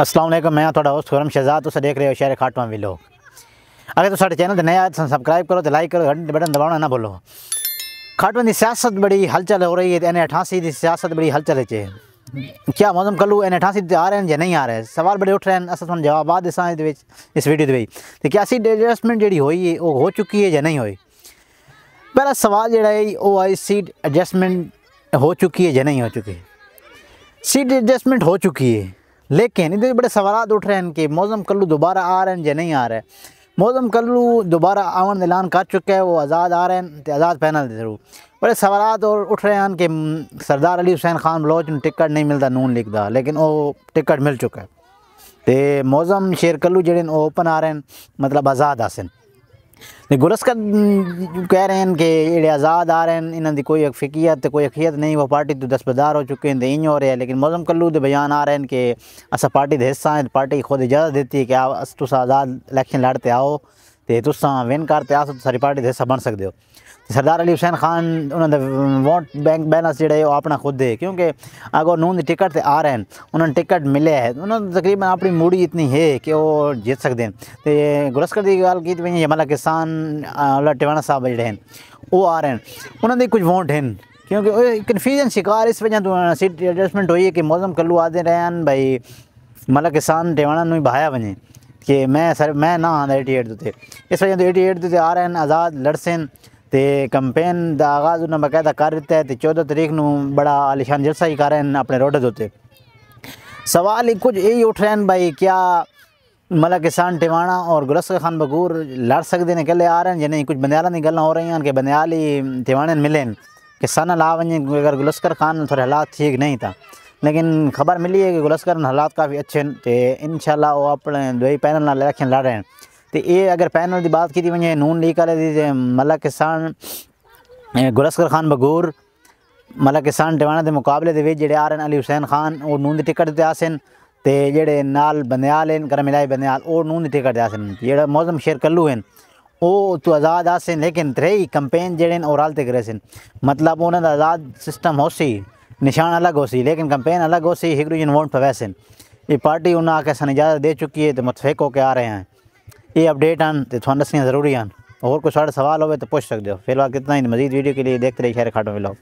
असलम मैं थोड़ा होस्ट खुरम शहजाद तुम देख रहे हो शहर खाटवा भी लोग अगर तो साढ़े चैनल नया सब्सक्राइब करो तो लाइक करो, घंटे बटन दबाना ना बोलो खाटवा की सियासत बड़ी हलचल हो रही है एन अठासी की सियासत बड़ी हलचल है। क्या मौसम कलू एन अठासी आ रहे हैं या नहीं आ रहे? सवाल बड़े उठ रहे हैं, अस जवाब दिसा इस वीडियो के तो क्या सीट एडजस्टमेंट जी हुई है वो हो चुकी है या नहीं हुई? पहला सवाल जोड़ा है वो आई सीट एडजस्टमेंट हो चुकी है या नहीं हो चुकी? सीट एडजस्टमेंट हो चुकी है। लेकिन इधर बड़े सवाल उठ रहे हैं कि मौसम कल्लू दोबारा आ रहे हैं या नहीं आ रहे मौसम कल्लू दोबारा आवन ऐलान कर चुका है, वो आज़ाद आ रहे हैं तो आज़ाद पैनल के थ्रू बड़े सवाल और उठ रहे हैं कि सरदार अली हुसैन खान बलोच टिकट नहीं मिलता, नून लीग का लेकिन वो टिकट मिल चुका है। तो मौसम शेर कल्लू जो ओपन आ रहे हैं मतलब आज़ाद आसन तो गुलस्कर कह रहे हैं कि ये आज़ाद आ रहे हैं, इन्हें कोई फिकियत कोई अखियत नहीं, वो पार्टी तो दस्तबदार हो चुके हैं तो इंज हो रहे हैं। लेकिन मौजम कल्लू के बयान आ रहे हैं कि असा पार्टी का हिस्सा है पार्टी खुद इजाज़त देती है कि तुस आज़ाद इलेक्शन लड़ते आओ। विन करते आओ तो सारी पार्टी का हिस्सा बन सकते हो। सरदार अली हुसैन खान उन्होंने वोट बैंक बैलेंस जो है अपना खुद है क्योंकि अगर नून टिकट से आ रहे हैं उन्होंने टिकट मिले है उन्होंने तकरीबन अपनी मूड़ी इतनी है कि वो जीत सकते हैं तो गुलस्कर की गल की वही किसान टिवाना साहब जोड़े हैं वो आ रहे हैं उन्होंने कुछ वोट हैं क्योंकि कन्फ्यूज़न शिकार इस वजह तो सीट एडजस्टमेंट हुई है कि मौसम कल्लू आते रहे भाई मतलब किसान टिवाना बहाया वजें कि मैं सर, मैं ना आंदा एटी एट थे इस वजह तो एटी एट आ रहे हैं आज़ाद लड़सें तो कंपेन का आगाज़ उन्हें बकायदा कर दिता है तो चौदह तरीक न बड़ा आलिशान जलसा ही कर रहे हैं अपने रोड के सवाल कुछ यही उठ रहे हैं भाई, क्या मतलब किसान टिवाणा और गुलस्कर खान बगूर लड़ सकते हैं कल आ रहे हैं या नहीं कुछ बंदयाल की गल हो रही हैं कि बंदयाल टिवाणे मिले किसान ला वे अगर गुलस्कर खान थोड़े हालात ठीक नहीं था लेकिन खबर मिली है कि गुलस्कर हालात काफ़ी अच्छे हैं तो इन शाला वो अपने दुई पैनल ना इलेक्शन लड़ रहे हैं। तो ये अगर पैनल की बात की वे नून लीग वाले मलक किसान गुलस्कर खान बगूर, मलक किसान टिवाणा के मुकाबले के जोड़े आ रहे हैं अली हुसैन खान और नून की टिकट पर आसन तो जोड़े नाल बंदयाल हैं कर मिलाई बंदयाल और नून की टिकट आसन। जो मौजम शेर कल्लू हैं वो तो आज़ाद आसन, लेकिन त्रही कंपेन जोड़े और हालते करे मतलब उन्होंने आज़ाद सिस्टम हो सी निशान अलग हो सी लेकिन कंपेन अलग हो सी एक दूजे वोट पवैसे ये पार्टी उन्हें आके सन इजाज़त दे चुकी है तो मुतफिक होकर आ रहे हैं। ये अपडेट आन तो थोड़ा दसियाँ ज़रूरी हैं और कोई साढ़े सवाल हो तो पूछ सकते हो। फ़िलहाल कितना ही मजीद वीडियो के लिए देखते रहिए शहर खाटो मिलो